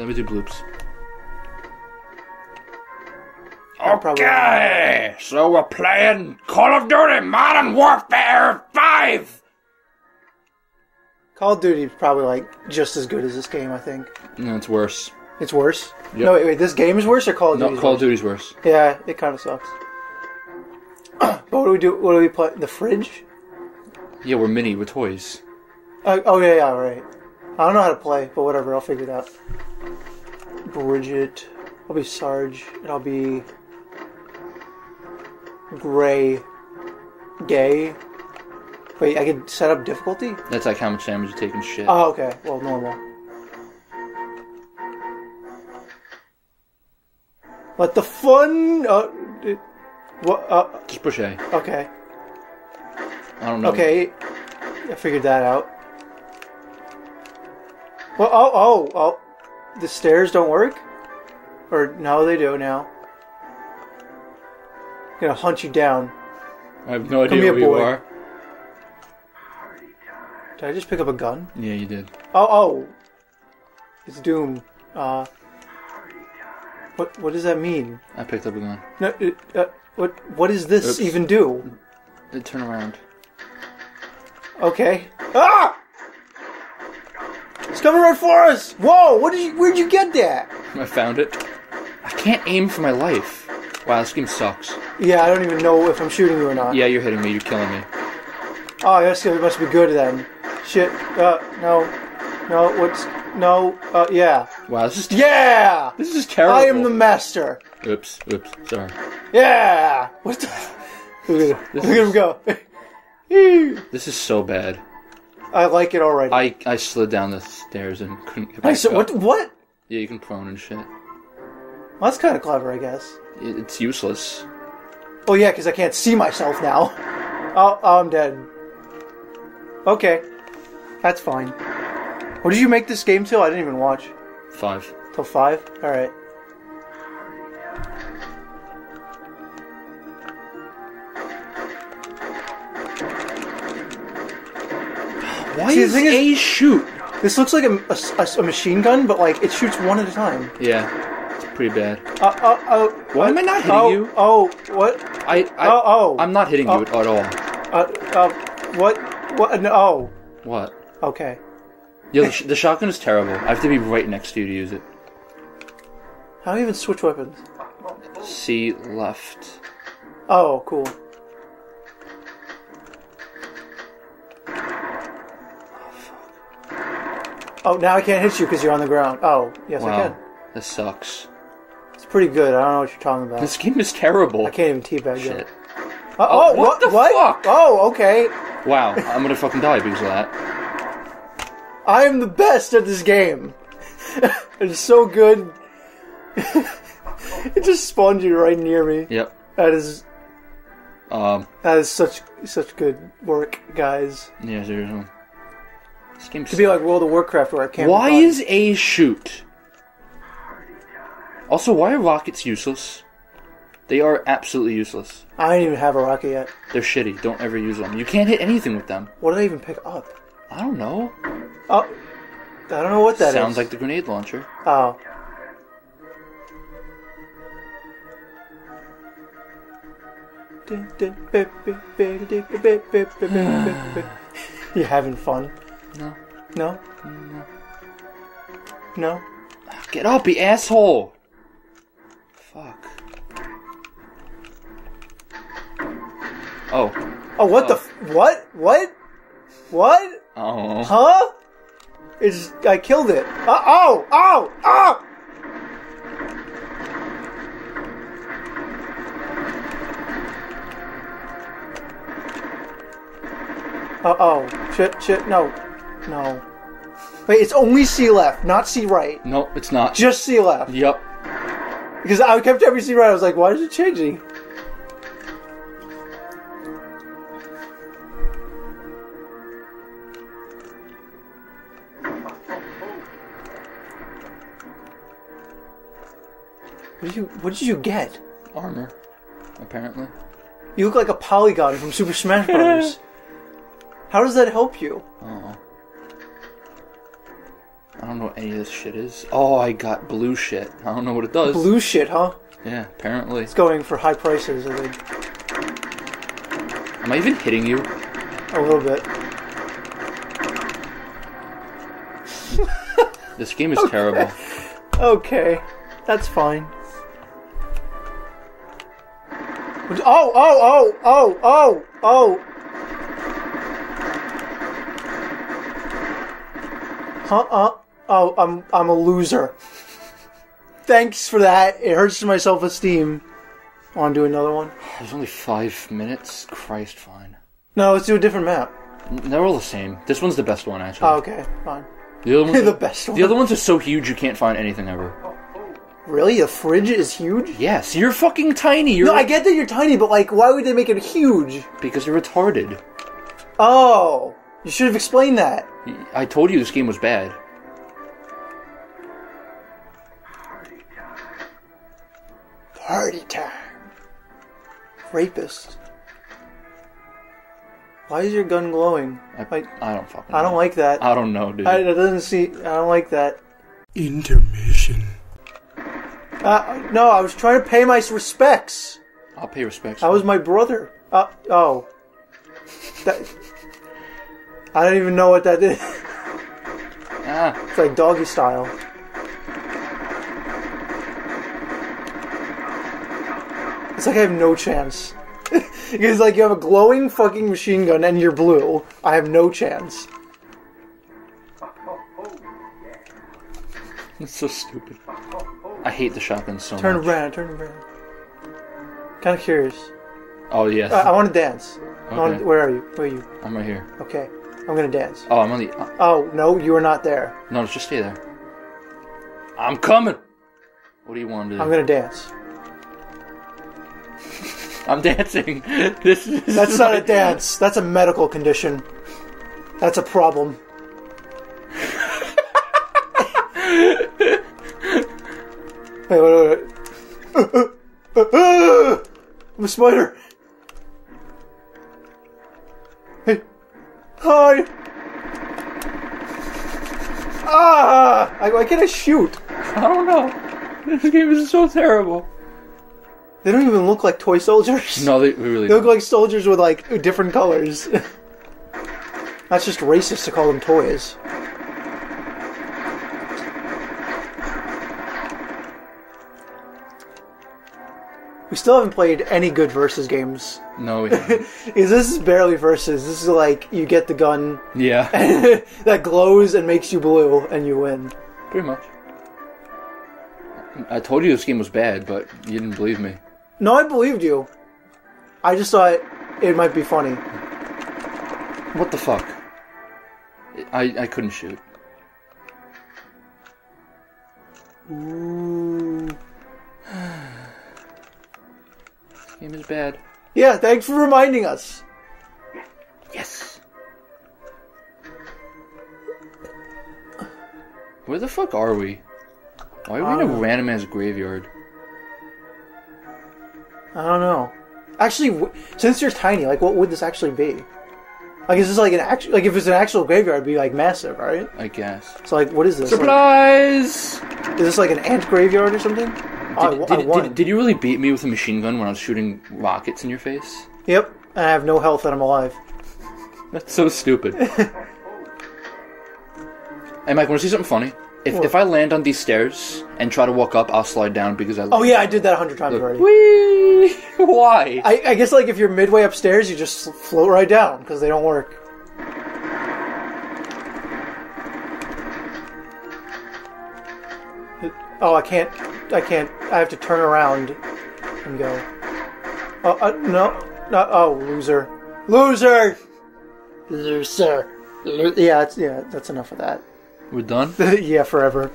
let me do bloops. Okay, so we're playing Call of Duty Modern Warfare 5! Call of Duty is probably like just as good as this game. I think No, it's worse. it's worse. Yep. No, wait, wait, this game is worse or Call of Duty? No, Call of Duty's worse. Yeah, it kind of sucks. but what do we do? What do we play? The fridge? Yeah, we're mini, we're toys. Uh, oh yeah, yeah, right. I don't know how to play, but whatever. I'll figure it out. Bridget. I'll be Sarge, and I'll be Gray. Gay. Wait, I can set up difficulty. That's like how much damage you take and shit. Oh, okay. Well, normal. Let the fun. Uh, it- what? Uh, Just push A. okay. I don't know. Okay. I figured that out. Well, oh, oh, oh. The stairs don't work? Or, no, they do now. I'm gonna hunt you down. I have no Come idea here, who you are. Did I just pick up a gun? Yeah, you did. Oh, oh. It's Doom. Uh. What, what does that mean? I picked up a gun. No, it, uh, what, what does this Oops. even do? Uh, Turn around. Okay. Ah! It's coming right for us! Whoa, what did you, where'd you get that? I found it. I can't aim for my life. Wow, this game sucks. Yeah, I don't even know if I'm shooting you or not. Yeah, you're hitting me. You're killing me. Oh, I guess it must be good then. Shit. Uh, no. No, what's. No, uh, yeah. Wow, this is Yeah! this is terrible. I am the master. Oops, oops, sorry. Yeah! What the. Look at, look at him go. This is so bad. I like it already. I I slid down the stairs and couldn't get back I said, up. what? What? Yeah, you can prone and shit. Well, that's kind of clever, I guess. It- It's useless. Oh yeah, because I can't see myself now. Oh, oh, I'm dead. Okay, that's fine. What did you make this game till? I didn't even watch. Five. Till five. All right. Why See, the is is- A shoot? This looks like a, a- a machine gun, but like it shoots one at a time. Yeah, it's pretty bad. Uh, uh, uh, Why am I not hitting oh, you? Oh, what? I, I Oh, oh. I'm not hitting Oh. you at all. Uh, uh, what? What? No. Oh, What? okay. Yo, the, sh- the shotgun is terrible. I have to be right next to you to use it. How do you even switch weapons? C left. Oh, cool. Oh, now I can't hit you because you're on the ground. Oh, yes, I Wow, can. this sucks. It's pretty good. I don't know what you're talking about. This game is terrible. I can't even teabag. Shit. Uh, Oh, oh, what the what? fuck? Oh, okay. Wow, I'm gonna fucking die because of that. I am the best at this game. it's so good. it just spawned you right near me. Yep. That is Um. that is such such good work, guys. Yeah. Seriously. This game. To be like World of Warcraft, where I can't. Why be is A shoot? Also, why are rockets useless? They are absolutely useless. I don't even have a rocket yet. They're shitty. Don't ever use them. You can't hit anything with them. What do I even pick up? I don't know. Oh, I don't know what that is. Sounds like the grenade launcher. Oh. You having fun? No. No? No? Get up, you asshole! Fuck. Oh. Oh, what the? F- what? What? What? Oh. Huh? It's I killed it. Uh, oh! Oh! Oh! Uh oh. Shit, shit, no. No. Wait, it's only C left, not C right. No, it's not. Just C left. Yep. Because I kept every C right, I was like, why is it changing? What did you what did you get? Armor. Apparently. You look like a polygon from Super Smash Bros. How does that help you? Oh. This shit is. Oh, I got blue shit. I don't know what it does. Blue shit, huh? Yeah, apparently. It's going for high prices, I think. Am I even hitting you? A little bit. This game is terrible. Okay, that's fine. Would- Oh, oh, oh, oh, oh, oh. Huh? Uh, oh, I'm I'm a loser. Thanks for that. It hurts my self-esteem. Want to do another one? There's only five minutes. Christ, fine. No, let's do a different map. They're all the same. This one's the best one, actually. Oh, okay, fine. the other ones, the best one. The other ones are so huge you can't find anything ever. Really, the fridge is huge. Yes, you're fucking tiny. You're No, I get that you're tiny, but like, why would they make it huge? because you're retarded. Oh, you should have explained that. I told you this game was bad. Party time. Rapist. Why is your gun glowing? I, Like, I don't fucking. I don't know. like that. I don't know, dude. I, that doesn't see. I don't like that. Intermission. Uh, no, I was trying to pay my respects. I'll pay respects. That was my brother. Uh, oh. That, I don't even know what that is. ah, It's like doggy style. It's like I have no chance. because like you have a glowing fucking machine gun and you're blue. I have no chance. it's so stupid. I hate the shotgun so Turn much. around, turn around. Kind of curious. Oh yes, I, I want to dance. I wanna- Okay. where are you? Where are you? I'm right here. Okay, I'm gonna dance. Oh, I'm on the. Uh, Oh no, you are not there. no, just stay there. I'm coming. What do you want to do? I'm gonna dance. I'm dancing. this is. That's not a dance. That's a medical condition. That's a problem. wait, wait, wait. I'm a spider. Hey. Hi. Ah! I, why can't I shoot? I don't know. This game is so terrible. They don't even look like toy soldiers. No, they really. They look don't. like soldiers with like different colors. That's just racist to call them toys. We still haven't played any good versus games. No, we haven't. This is barely versus. This is like you get the gun yeah, that glows and makes you blue and you win. pretty much. I told you this game was bad, but you didn't believe me. No, I believed you. I just thought it might be funny. What the fuck? I I couldn't shoot. Ooh. This game is bad. Yeah, thanks for reminding us. Yes. Where the fuck are we? Why are we in a Um, random ass graveyard? I don't know. Actually, w- since you're tiny, like, what would this actually be? Like, is this like an actual? Like, if it's an actual graveyard, it'd be like massive, right? I guess. So, like, what is this? Like, Surprise! is this like an ant graveyard or something? Oh, I, Did, w- I did, won. did, did you really beat me with a machine gun when I was shooting rockets in your face? Yep, and I have no health and I'm alive. That's so stupid. hey, Mike, want to see something funny? If, What? if I land on these stairs and try to walk up, I'll slide down because I. Oh yeah, I did that a hundred times already. Whee! Why? I, I guess like if you're midway upstairs, you just float right down because they don't work. Oh, I can't. I can't. I have to turn around and go. Oh uh, no! Not Oh, loser! Loser! Loser! Lo- yeah, yeah. That's enough of that. We're done. yeah, forever.